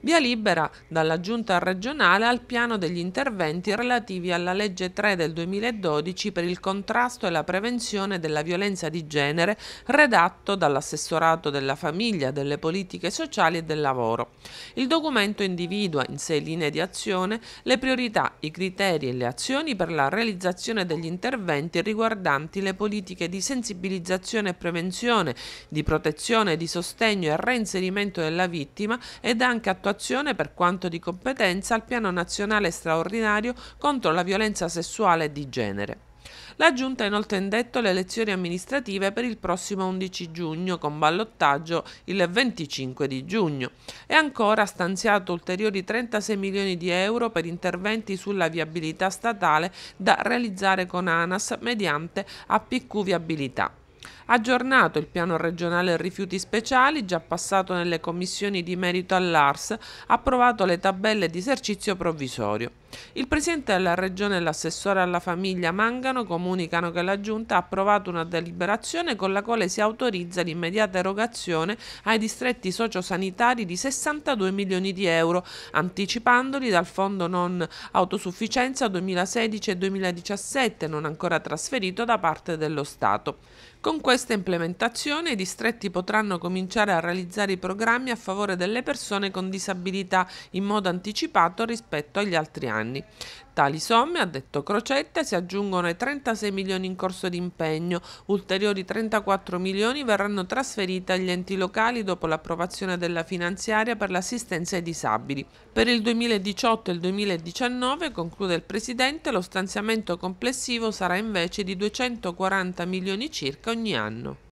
Via libera dalla Giunta regionale al piano degli interventi relativi alla legge 3 del 2012 per il contrasto e la prevenzione della violenza di genere redatto dall'assessorato della famiglia, delle politiche sociali e del lavoro. Il documento individua in sei linee di azione le priorità, i criteri e le azioni per la realizzazione degli interventi riguardanti le politiche di sensibilizzazione e prevenzione, di protezione, di sostegno e reinserimento della vittima ed anche attuazione attuazione per quanto di competenza al piano nazionale straordinario contro la violenza sessuale e di genere. La Giunta ha inoltre indetto le elezioni amministrative per il prossimo 11 giugno con ballottaggio il 25 di giugno e ancora ha stanziato ulteriori 36 milioni di euro per interventi sulla viabilità statale da realizzare con ANAS mediante APQ Viabilità aggiornato il piano regionale rifiuti speciali, già passato nelle commissioni di merito all'ARS, approvato le tabelle di esercizio provvisorio. Il Presidente della Regione e l'assessore alla famiglia Mangano comunicano che la Giunta ha approvato una deliberazione con la quale si autorizza l'immediata erogazione ai distretti sociosanitari di 62 milioni di euro, anticipandoli dal Fondo non autosufficienza 2016 e 2017, non ancora trasferito da parte dello Stato. Con questa implementazione i distretti potranno cominciare a realizzare i programmi a favore delle persone con disabilità in modo anticipato rispetto agli altri anni. Tali somme, ha detto Crocetta, si aggiungono ai 36 milioni in corso di impegno, ulteriori 34 milioni verranno trasferiti agli enti locali dopo l'approvazione della finanziaria per l'assistenza ai disabili. Per il 2018 e il 2019, conclude il Presidente, lo stanziamento complessivo sarà invece di 240 milioni circa ogni anno.